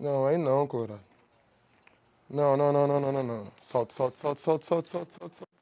Não, aí não, Colorado. Não, não, não, não, não, não, não. Solta, solta, solta, solta, solta, solta, solta, solta.